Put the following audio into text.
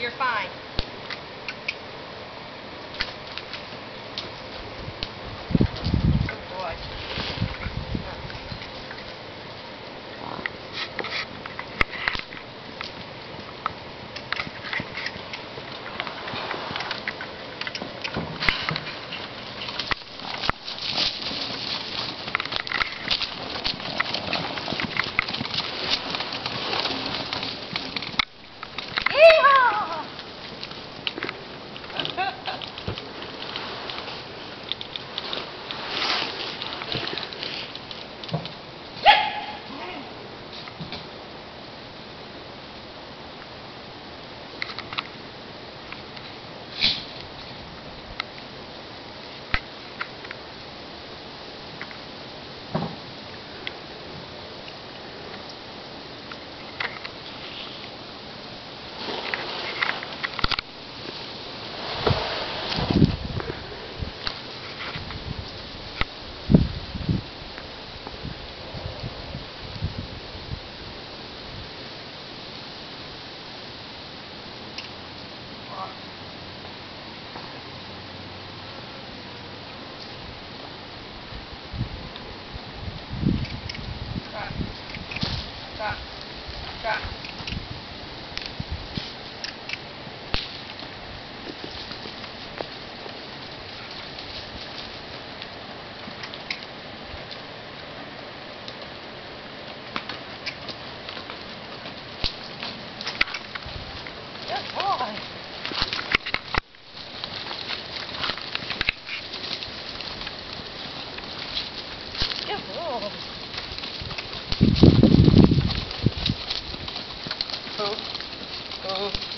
You're fine. Oh. Oh. Oh.